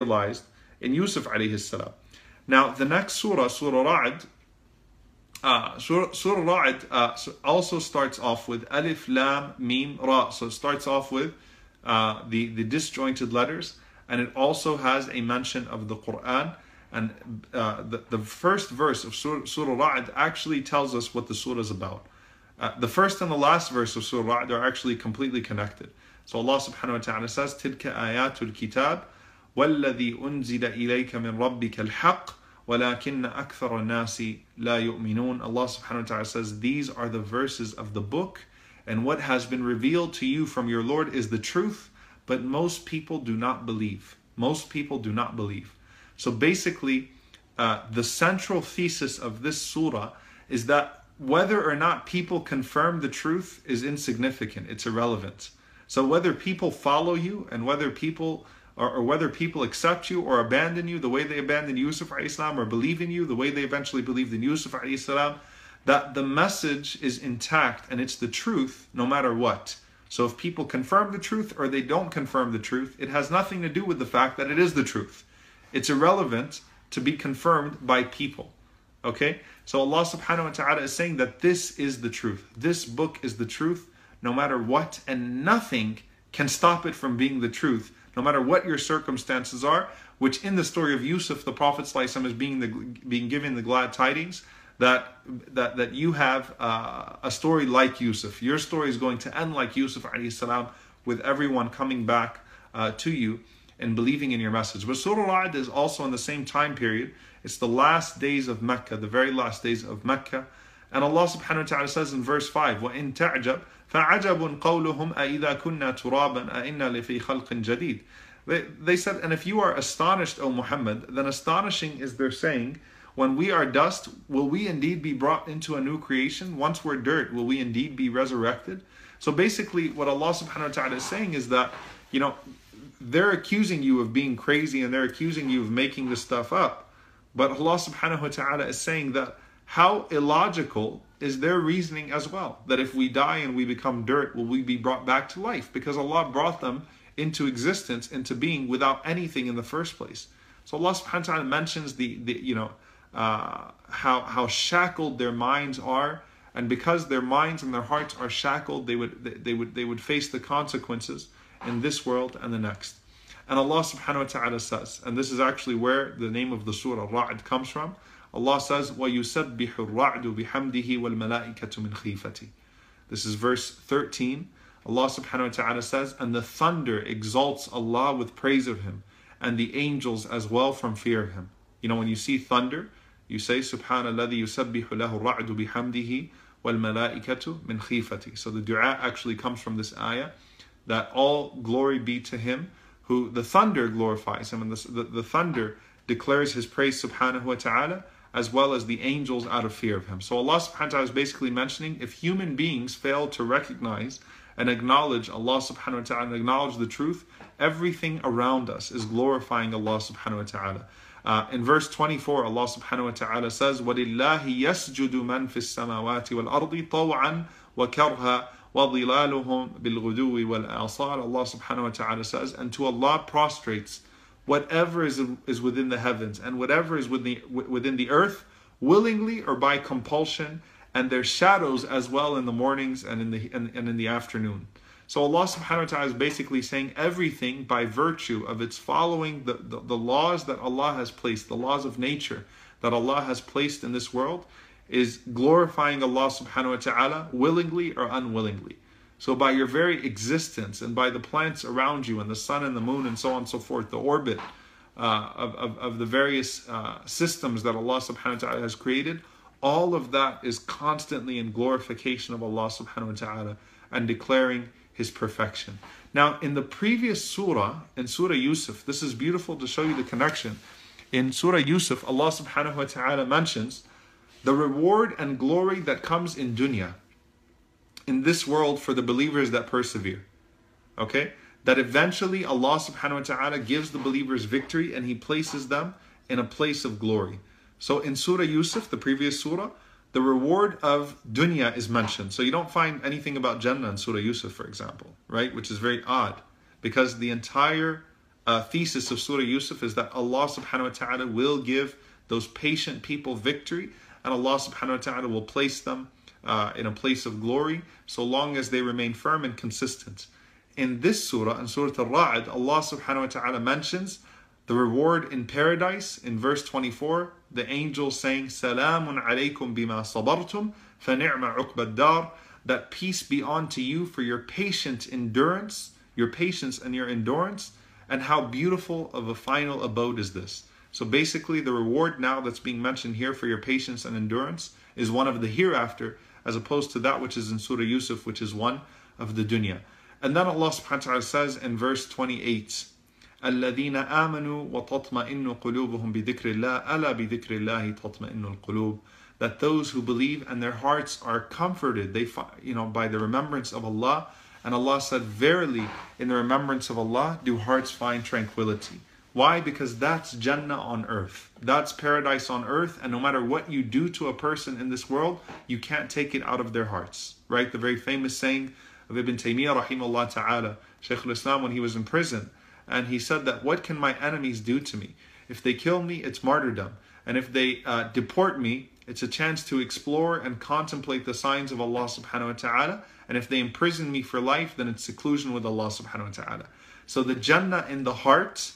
realized in Yusuf alayhi salam. Now, the next surah, Surah Ra'd, uh, Surah, Ra'd uh, also starts off with Alif, Lam, Mim, Ra. So it starts off with uh, the, the disjointed letters, and it also has a mention of the Quran. And uh, the, the first verse of Surah, Ra'd actually tells us what the surah is about. Uh, the first and the last verse of Surah Ra'd are actually completely connected. So Allah subhanahu wa ta'ala says, Tilka ayatul kitab. وَالَّذِي أُنزِلَ إِلَيْكَ مِنْ رَبِّكَ الْحَقِّ وَلَكِنَّ أَكْثَرَ النَّاسِ لَا يُؤْمِنُونَ Allah subhanahu wa ta'ala says, These are the verses of the book, and what has been revealed to you from your Lord is the truth, but most people do not believe. Most people do not believe. So basically, uh, the central thesis of this surah is that whether or not people confirm the truth is insignificant, it's irrelevant. So whether people follow you and whether people or, or, whether people accept you or abandon you the way they abandoned Yusuf Islam or believe in you the way they eventually believed in Yusuf Islam, that the message is intact and it's the truth no matter what. So if people confirm the truth or they don't confirm the truth, it has nothing to do with the fact that it is the truth. It's irrelevant to be confirmed by people. Okay? So Allah subhanahu wa ta'ala is saying that this is the truth. This book is the truth no matter what, and nothing can stop it from being the truth no matter what your circumstances are, which in the story of Yusuf, the Prophet ﷺ is being, the, being given the glad tidings that, that, that you have uh, a story like Yusuf. Your story is going to end like Yusuf salam, with everyone coming back uh, to you and believing in your message. But Surah Ra'd is also in the same time period. It's the last days of Mecca, the very last days of Mecca. And Allah subhanahu wa ta'ala says in verse 5, وَإِن تَعْجَبْ فعجب قولهم أئذا كنا ترابا أئنا لفي خلق جديد they, they said, and if you are astonished, O Muhammad, then astonishing is their saying, when we are dust, will we indeed be brought into a new creation? Once we're dirt, will we indeed be resurrected? So basically, what Allah subhanahu wa ta'ala is saying is that, you know, they're accusing you of being crazy and they're accusing you of making this stuff up. But Allah subhanahu wa ta'ala is saying that how illogical is their reasoning as well. That if we die and we become dirt, will we be brought back to life? Because Allah brought them into existence, into being without anything in the first place. So Allah subhanahu wa ta'ala mentions the, the you know, uh, how, how shackled their minds are. And because their minds and their hearts are shackled, they would, they, they would, they would face the consequences in this world and the next. And Allah subhanahu wa ta'ala says, and this is actually where the name of the surah Ra'd comes from. Allah says, وَيُسَبِّحُ الرَّعْدُ بِحَمْدِهِ وَالْمَلَائِكَةُ مِنْ خِيفَتِهِ This is verse 13. Allah subhanahu wa ta'ala says, And the thunder exalts Allah with praise of Him, and the angels as well from fear of Him. You know, when you see thunder, you say, Subhanallah, يُسَبِّحُ لَهُ الرَّعْدُ بِحَمْدِهِ وَالْمَلَائِكَةُ مِنْ خِيفَتِهِ So the dua actually comes from this ayah, that all glory be to Him, who the thunder glorifies Him, and the, the, the thunder declares His praise subhanahu wa ta'ala, as well as the angels out of fear of him. So Allah subhanahu wa ta'ala is basically mentioning if human beings fail to recognize and acknowledge Allah subhanahu wa ta'ala and acknowledge the truth, everything around us is glorifying Allah subhanahu wa ta'ala. Uh, in verse 24, Allah subhanahu wa ta'ala says, وَلِلَّهِ يَسْجُدُ مَنْ فِي السَّمَاوَاتِ وَالْأَرْضِ طَوْعًا وَكَرْهًا وَظِلَالُهُمْ بِالْغُدُوِّ وَالْآصَالِ Allah subhanahu wa ta'ala says, and to Allah prostrates whatever is, is within the heavens and whatever is within the, within the earth, willingly or by compulsion, and their shadows as well in the mornings and in the and, and in the afternoon. So Allah subhanahu wa ta'ala is basically saying everything by virtue of its following the, the, the laws that Allah has placed, the laws of nature that Allah has placed in this world, is glorifying Allah subhanahu wa ta'ala willingly or unwillingly. So, by your very existence and by the plants around you and the sun and the moon and so on and so forth, the orbit uh, of, of, of, the various uh, systems that Allah subhanahu wa ta'ala has created, all of that is constantly in glorification of Allah subhanahu wa ta'ala and declaring His perfection. Now, in the previous surah, in Surah Yusuf, this is beautiful to show you the connection. In Surah Yusuf, Allah subhanahu wa ta'ala mentions the reward and glory that comes in dunya in this world for the believers that persevere. Okay? That eventually Allah subhanahu wa ta'ala gives the believers victory and He places them in a place of glory. So in Surah Yusuf, the previous surah, the reward of dunya is mentioned. So you don't find anything about Jannah in Surah Yusuf, for example, right? Which is very odd because the entire uh, thesis of Surah Yusuf is that Allah subhanahu wa ta'ala will give those patient people victory and Allah subhanahu wa ta'ala will place them uh, in a place of glory so long as they remain firm and consistent. In this surah, in Surah Al-Ra'd, Allah subhanahu wa ta'ala mentions the reward in paradise in verse 24, the angel saying, Salamun alaykum bima sabartum, fa ni'ma uqbad that peace be unto you for your patient endurance, your patience and your endurance, and how beautiful of a final abode is this. So basically, the reward now that's being mentioned here for your patience and endurance is one of the hereafter, as opposed to that which is in Surah Yusuf, which is one of the dunya. And then Allah subhanahu wa ta'ala says in verse 28, الذين آمنوا وتطمئن قلوبهم بذكر الله ألا بذكر الله تطمئن القلوب that those who believe and their hearts are comforted they you know by the remembrance of Allah and Allah said verily in the remembrance of Allah do hearts find tranquility why? Because that's Jannah on earth. That's paradise on earth and no matter what you do to a person in this world you can't take it out of their hearts right? The very famous saying of Ibn Taymiyyah rahimahullah ta'ala Shaykh al-Islam when he was in prison and he said that what can my enemies do to me? If they kill me it's martyrdom and if they uh, deport me it's a chance to explore and contemplate the signs of Allah subhanahu wa ta'ala and if they imprison me for life then it's seclusion with Allah subhanahu wa ta'ala. So the Jannah in the heart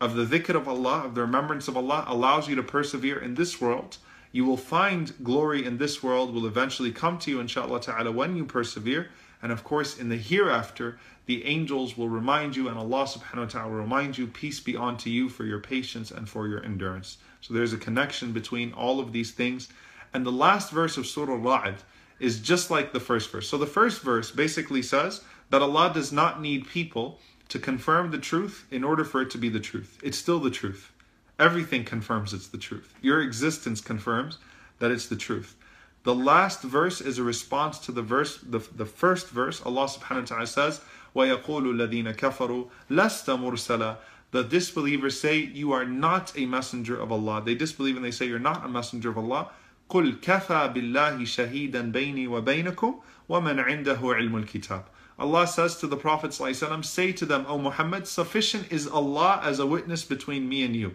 of the dhikr of Allah of the remembrance of Allah allows you to persevere in this world you will find glory in this world will eventually come to you inshallah ta'ala when you persevere and of course, in the hereafter, the angels will remind you, and Allah subhanahu wa ta'ala will remind you, peace be unto you for your patience and for your endurance. So there's a connection between all of these things. And the last verse of Surah Ra'd is just like the first verse. So the first verse basically says that Allah does not need people to confirm the truth in order for it to be the truth. It's still the truth. Everything confirms it's the truth. Your existence confirms that it's the truth. The last verse is a response to the verse, the, the first verse. Allah subhanahu wa ta'ala says, وَيَقُولُ الَّذِينَ كَفَرُوا لَسْتَ مُرْسَلًا The disbelievers say, you are not a messenger of Allah. They disbelieve and they say, you're not a messenger of Allah. قُلْ كَفَى بِاللَّهِ شَهِيدًا بَيْنِي وَبَيْنَكُمْ وَمَنْ عِنْدَهُ عِلْمُ الْكِتَابِ Allah says to the Prophet say to them, O Muhammad, sufficient is Allah as a witness between me and you,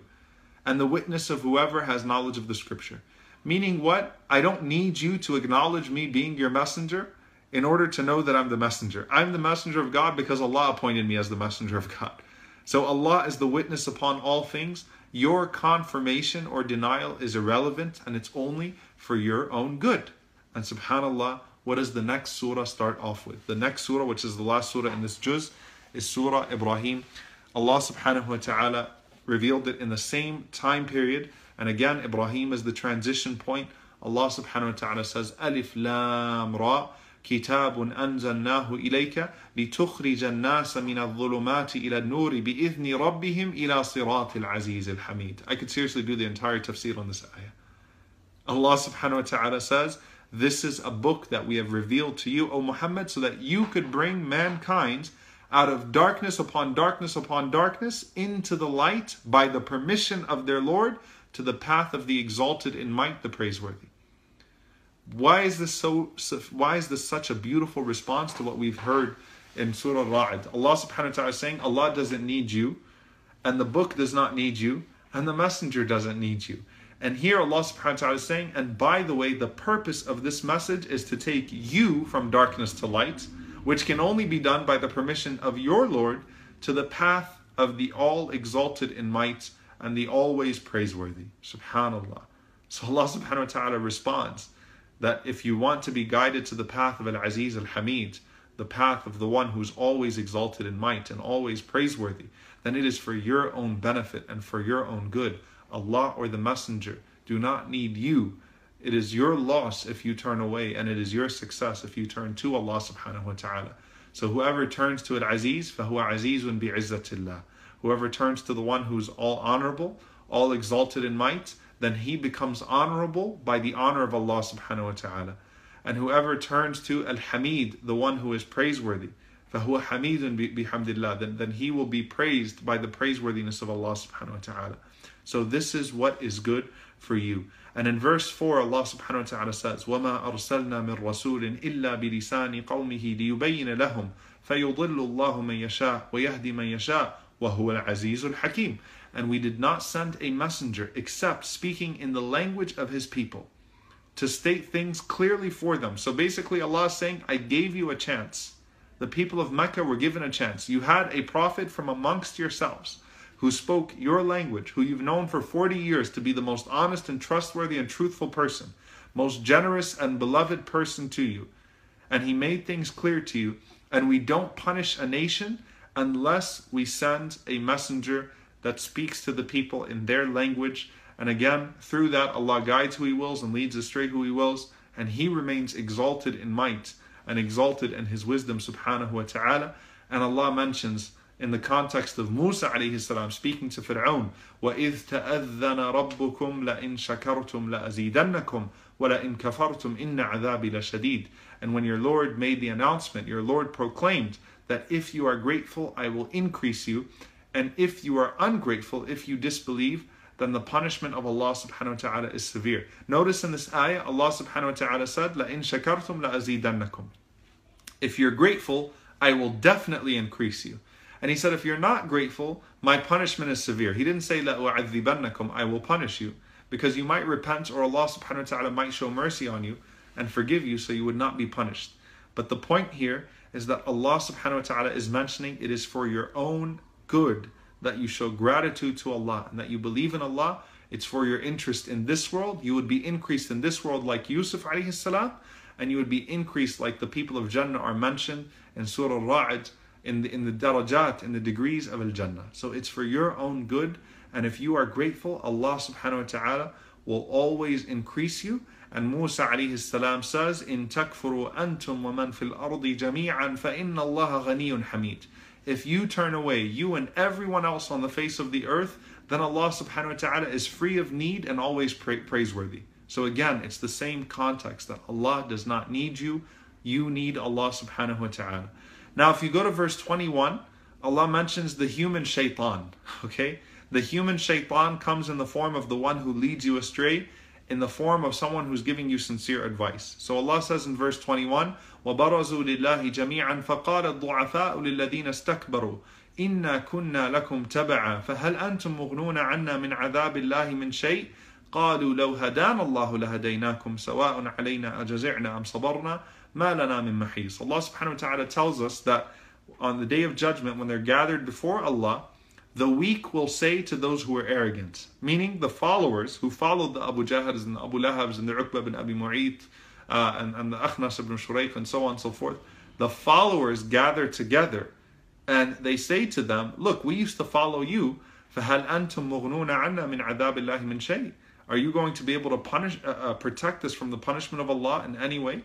and the witness of whoever has knowledge of the scripture. Meaning what? I don't need you to acknowledge me being your messenger in order to know that I'm the messenger. I'm the messenger of God because Allah appointed me as the messenger of God. So Allah is the witness upon all things. Your confirmation or denial is irrelevant and it's only for your own good. And subhanAllah, what does the next surah start off with? The next surah, which is the last surah in this juz, is Surah Ibrahim. Allah subhanahu wa ta'ala revealed it in the same time period and again, Ibrahim is the transition point. Allah subhanahu wa ta'ala says, Alif Lam Ra. كتاب أنزلناه إليك لتخرج الناس من الظلمات إلى النور بإذن ربهم إلى صراط العزيز الحميد. I could seriously do the entire tafsir on this ayah. Allah subhanahu wa ta'ala says, this is a book that we have revealed to you, O Muhammad, so that you could bring mankind out of darkness upon darkness upon darkness into the light by the permission of their Lord to the path of the exalted in might, the praiseworthy. Why is this so? Why is this such a beautiful response to what we've heard in Surah Ra'd? Allah Subhanahu wa Taala is saying Allah doesn't need you, and the book does not need you, and the messenger doesn't need you. And here Allah Subhanahu wa Taala is saying, and by the way, the purpose of this message is to take you from darkness to light, which can only be done by the permission of your Lord to the path of the all exalted in might and the always praiseworthy. Subhanallah. So Allah subhanahu wa ta'ala responds that if you want to be guided to the path of Al Aziz Al Hamid, the path of the one who's always exalted in might and always praiseworthy, then it is for your own benefit and for your own good. Allah or the Messenger do not need you. It is your loss if you turn away, and it is your success if you turn to Allah subhanahu wa ta'ala. So whoever turns to Al Aziz, فهو عزيز بعزة الله. Whoever turns to the one who's all honorable, all exalted in might, then he becomes honorable by the honor of Allah subhanahu wa ta'ala. And whoever turns to Al Hamid, the one who is praiseworthy, فَهُوَ حَمِيدٌ بِحَمْدِ then, then he will be praised by the praiseworthiness of Allah subhanahu wa ta'ala. So this is what is good for you. And in verse 4, Allah subhanahu wa ta'ala says, وَمَا أَرْسَلْنَا مِن رَسُولٍ إِلَّا بِلِسَانِ قَوْمِهِ لِيُبَيِّنَ لَهُمْ فَيُضِلُّ اللَّهُ مَن يَشَاءُ وَيَهْدِي مَن يَشَاءُ وهو العزيز الحكيم. And we did not send a messenger except speaking in the language of his people to state things clearly for them. So basically, Allah is saying, I gave you a chance. The people of Mecca were given a chance. You had a prophet from amongst yourselves who spoke your language, who you've known for 40 years to be the most honest and trustworthy and truthful person, most generous and beloved person to you. And he made things clear to you. And we don't punish a nation unless we send a messenger that speaks to the people in their language. And again, through that, Allah guides who He wills and leads astray who He wills. And He remains exalted in might and exalted in His wisdom, subhanahu wa ta'ala. And Allah mentions in the context of Musa alayhi salam speaking to Fir'aun, وَإِذْ تَأَذَّنَ رَبُّكُمْ لَإِن شَكَرْتُمْ لَأَزِيدَنَّكُمْ وَلَإِن كَفَرْتُمْ إِنَّ عَذَابِي لَشَدِيدٌ And when your Lord made the announcement, your Lord proclaimed that if you are grateful, I will increase you, and if you are ungrateful, if you disbelieve, then the punishment of Allah subhanahu wa ta'ala is severe. Notice in this ayah, Allah subhanahu wa ta'ala said, لَإِن شَكَرْتُمْ لَأَزِيدَنَّكُمْ If you're grateful, I will definitely increase you. And he said, if you're not grateful, my punishment is severe. He didn't say, لَأُعَذِّبَنَّكُمْ I will punish you. Because you might repent or Allah subhanahu wa ta'ala might show mercy on you and forgive you so you would not be punished. But the point here is that Allah subhanahu wa ta'ala is mentioning it is for your own good that you show gratitude to Allah and that you believe in Allah. It's for your interest in this world. You would be increased in this world like Yusuf alayhi salam, and you would be increased like the people of Jannah are mentioned in Surah Al-Ra'd in the, in the darajat, in the degrees of Al-Jannah. So it's for your own good. And if you are grateful, Allah subhanahu wa ta'ala will always increase you. And Musa alayhi salam says, In takfuru antum wa man fil ardi jami'an fa inna Allah ghaniyun hamid. If you turn away, you and everyone else on the face of the earth, then Allah subhanahu wa ta'ala is free of need and always pra- praiseworthy. So again, it's the same context that Allah does not need you, you need Allah subhanahu wa ta'ala. Now, if you go to verse 21, Allah mentions the human shaitan. Okay? The human shaitan comes in the form of the one who leads you astray, in the form of someone who's giving you sincere advice. So Allah says in verse 21, وَبَرَزُوا لِلَّهِ جَمِيعًا فَقَالَ الضُّعَفَاءُ لِلَّذِينَ اسْتَكْبَرُوا إِنَّا كُنَّا لَكُمْ تَبَعًا فَهَلْ أَنْتُمْ مُغْنُونَ عَنَّا مِنْ عَذَابِ اللَّهِ مِنْ شَيْءٍ قالوا لو هدانا الله لهديناكم سواء علينا أجزعنا أم صبرنا ما لنا من محيص. Allah subhanahu wa ta'ala tells us that on the day of judgment, when they're gathered before Allah, the weak will say to those who are arrogant, meaning the followers who followed the Abu Jahls and the Abu Lahabs and the Uqba and Abi Mu'id uh, and, and the Akhnas ibn Shuraik and so on and so forth. The followers gather together and they say to them, Look, we used to follow you. فَهَلْ أَنْتُمْ مُغْنُونَ عَنَّا مِنْ عَذَابِ اللَّهِ مِنْ شَيْءٍ Are you going to be able to punish, uh, uh, protect us from the punishment of Allah in any way?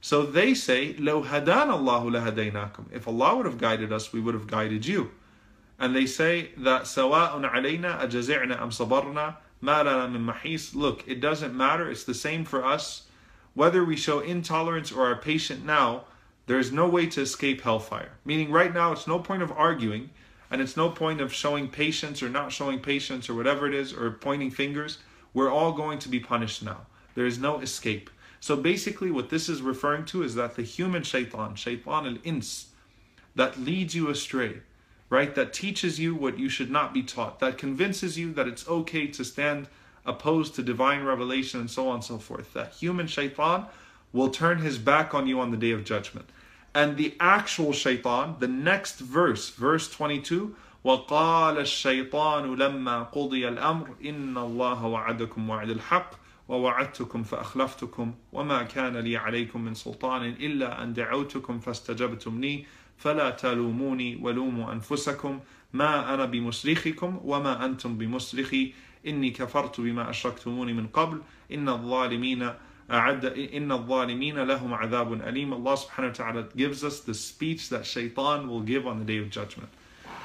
So they say, لَوْ هَدَانَ اللَّهُ لَهَدَيْنَاكُمْ If Allah would have guided us, we would have guided you and they say that sawa'un alayna ajazirna am مَا ma'lana min mahis. Look, it doesn't matter. It's the same for us. Whether we show intolerance or are patient now, there is no way to escape hellfire. Meaning, right now, it's no point of arguing, and it's no point of showing patience or not showing patience or whatever it is, or pointing fingers. We're all going to be punished now. There is no escape. So basically, what this is referring to is that the human shaitan, shaitan al ins, that leads you astray, right? That teaches you what you should not be taught, that convinces you that it's okay to stand opposed to divine revelation and so on and so forth. That human shaitan will turn his back on you on the day of judgment. And the actual shaitan, the next verse, verse 22, وقال الشيطان لما قضي الأمر إن الله وعدكم وعد الحق ووعدتكم فأخلفتكم وما كان لي عليكم من سلطان إلا أن دعوتكم فاستجبتم لي فلا تلوموني ولوموا أنفسكم ما أنا بمصرخكم وما أنتم بمصرخي إني كفرت بما أشركتموني من قبل إن الظالمين أعد إن الظالمين لهم عذاب أليم Allah subhanahu wa ta'ala gives us the speech that shaitan will give on the day of judgment.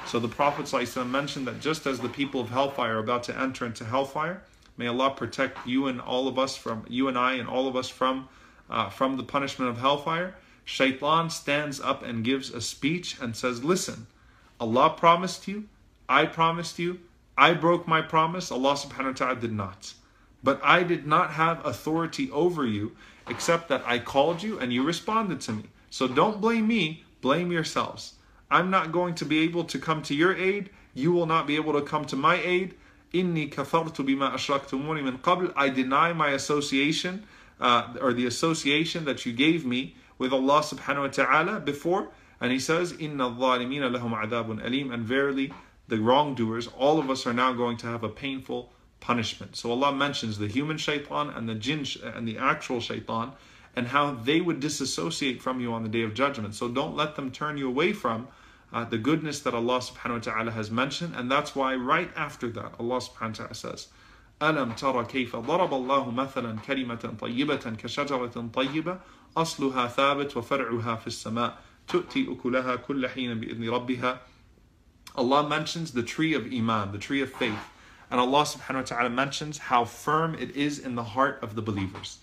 So the Prophet mentioned that just as the people of hellfire are about to enter into hellfire, May Allah protect you and all of us from you and I and all of us from uh, from the punishment of hellfire. Shaitan stands up and gives a speech and says, Listen, Allah promised you, I promised you, I broke my promise, Allah subhanahu wa ta'ala did not. But I did not have authority over you except that I called you and you responded to me. So don't blame me, blame yourselves. I'm not going to be able to come to your aid, you will not be able to come to my aid. Inni kafartu bima ashraktumuni min qabl. I deny my association uh, or the association that you gave me with Allah subhanahu wa ta'ala before, and he says, Inna dhalimina lahum adabun alim, and verily the wrongdoers, all of us are now going to have a painful punishment. So Allah mentions the human shaitan and the jinn and the actual shaitan and how they would disassociate from you on the day of judgment. So don't let them turn you away from uh, the goodness that Allah subhanahu wa ta'ala has mentioned. And that's why right after that, Allah subhanahu wa ta'ala says, ألم ترى كيف ضرب الله مثلا كلمة طيبة كشجرة طيبة أصلها ثابت وفرعها في السماء تؤتي أكلها كل حين بإذن ربها Allah mentions the tree of Iman, the tree of faith. And Allah subhanahu wa ta'ala mentions how firm it is in the heart of the believers.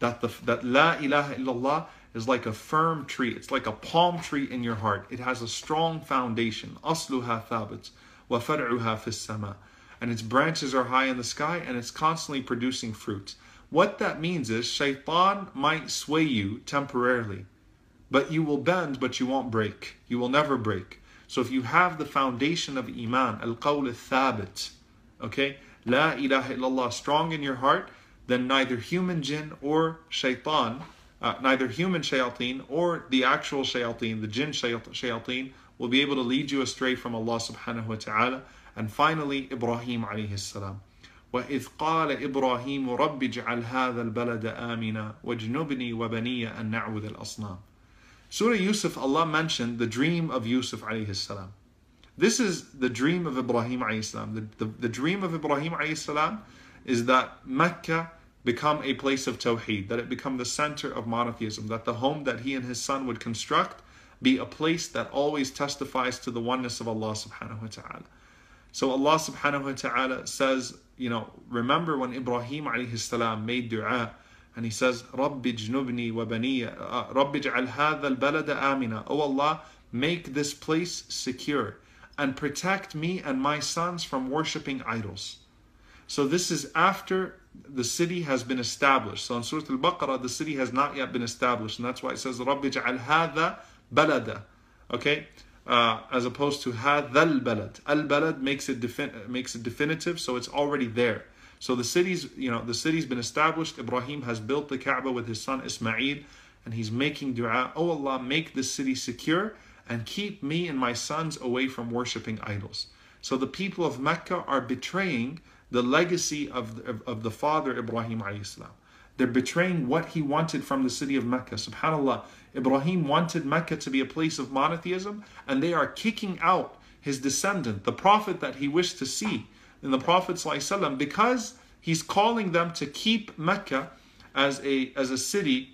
That the that La ilaha illallah is like a firm tree. It's like a palm tree in your heart. It has a strong foundation. Asluha thabit wa far'uha fis sama. And its branches are high in the sky and it's constantly producing fruit. What that means is shaitan might sway you temporarily, but you will bend, but you won't break. You will never break. So if you have the foundation of Iman, al-qawl al-thabit, okay, La ilaha illallah strong in your heart, then neither human jinn or shaitan, uh, neither human shayateen or the actual shayateen, the jinn shayateen, will be able to lead you astray from Allah subhanahu wa ta'ala. And finally, Ibrahim alayhi salam. وإذ قال إبراهيم رب اجعل هذا البلد آمنا واجنبني وبني أن نعبد الأصنام Surah Yusuf, Allah mentioned the dream of Yusuf alayhi salam. This is the dream of Ibrahim alayhi salam. The, the, the dream of Ibrahim alayhi salam is that Mecca become a place of tawheed, that it become the center of monotheism, that the home that he and his son would construct be a place that always testifies to the oneness of Allah subhanahu wa ta'ala. So Allah subhanahu wa ta'ala says, you know, remember when Ibrahim alayhi salam made dua and he says, Rabbi jnubni wa uh, balada amina. Oh Allah, make this place secure and protect me and my sons from worshipping idols. So this is after the city has been established. So in Surah Al-Baqarah, the city has not yet been established. And that's why it says, Rabbi j'al hadha balada. Okay? Uh, as opposed to هَذَا الْبَلَد. Al-Balad makes it, defin- makes it definitive, so it's already there. So the city's, you know, the city's been established. Ibrahim has built the Kaaba with his son Ismail, and he's making dua, Oh Allah, make this city secure and keep me and my sons away from worshipping idols. So the people of Mecca are betraying the legacy of, of, of the father Ibrahim alayhi They're betraying what he wanted from the city of Mecca. Subhanallah, Ibrahim wanted Mecca to be a place of monotheism, and they are kicking out his descendant, the prophet that he wished to see in the Prophet ﷺ because he's calling them to keep Mecca as a as a city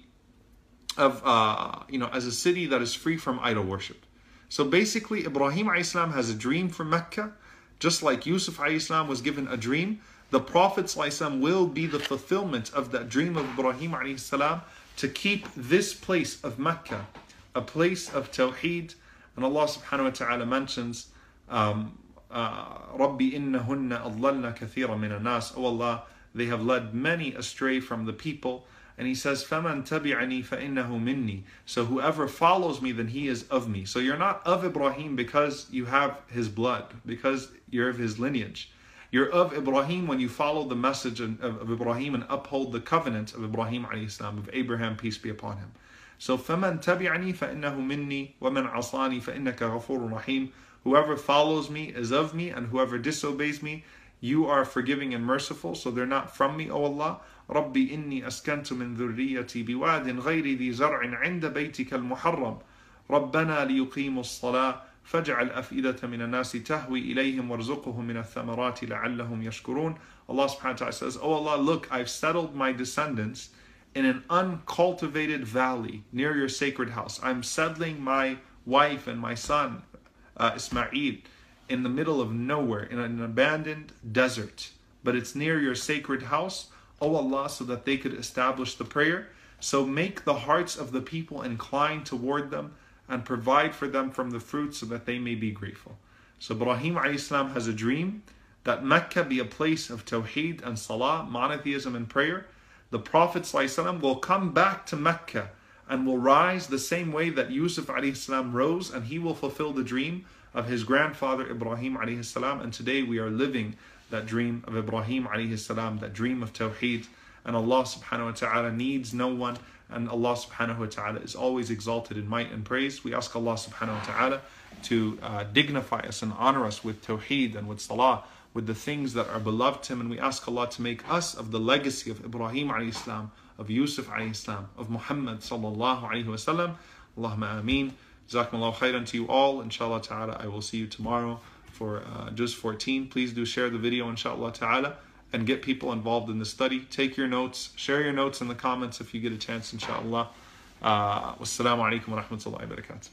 of uh, you know as a city that is free from idol worship. So basically, Ibrahim Islam has a dream for Mecca, just like Yusuf Islam was given a dream. The Prophet ﷺ will be the fulfillment of that dream of Ibrahim salam to keep this place of Mecca a place of Tawheed. And Allah subhanahu wa ta'ala mentions um, رَبِّ إِنَّهُنَّ أَضْلَلْنَ كَثِيرًا مِنَ النَّاسِ Oh Allah, they have led many astray from the people. And he says, فَمَنْ تَبِعَنِي فَإِنَّهُ مِنِّي So whoever follows me, then he is of me. So you're not of Ibrahim because you have his blood, because you're of his lineage. You're of Ibrahim when you follow the message of, of Ibrahim and uphold the covenant of Ibrahim السلام, of Abraham, peace be upon him. So فَمَنْ تَبِعَنِي فَإِنَّهُ مِنِّي وَمَنْ عَصَانِي فَإِنَّكَ غَفُورٌ رَحِيمٌ Whoever follows me is of me, and whoever disobeys me, you are forgiving and merciful, so they're not from me, O Allah. ربي إني أسكنت من ذريتي بواد غير ذي زرع عند بيتك المحرم ربنا ليقيموا الصلاة فاجعل أفئدة من الناس تهوي إليهم وارزقهم من الثمرات لعلهم يشكرون Allah subhanahu wa ta'ala says, Oh Allah, look, I've settled my descendants in an uncultivated valley near your sacred house. I'm settling my wife and my son uh, Ismail in the middle of nowhere in an abandoned desert, but it's near your sacred house, O Allah, so that they could establish the prayer. So make the hearts of the people inclined toward them and provide for them from the fruit so that they may be grateful. So Ibrahim Islam has a dream that Mecca be a place of Tawheed and Salah, monotheism and prayer. The Prophet ﷺ will come back to Mecca and will rise the same way that Yusuf salam rose and he will fulfill the dream of his grandfather Ibrahim salam and today we are living that dream of Ibrahim salam that dream of Tawheed and Allah subhanahu wa ta'ala needs no one and Allah subhanahu wa ta'ala is always exalted in might and praise we ask Allah subhanahu wa ta'ala to uh, dignify us and honor us with Tawheed and with Salah with the things that are beloved to him and we ask Allah to make us of the legacy of Ibrahim alayhi salam of Yusuf alayhi salam, of Muhammad sallallahu alayhi wa wasallam. Allahumma ameen. Jazakumullah khairan to you all. Inshallah ta'ala, I will see you tomorrow for uh, Juz 14. Please do share the video, inshallah ta'ala, and get people involved in the study. Take your notes, share your notes in the comments if you get a chance, inshallah. Uh, wassalamu alaikum wa rahmatullahi wa barakatuh.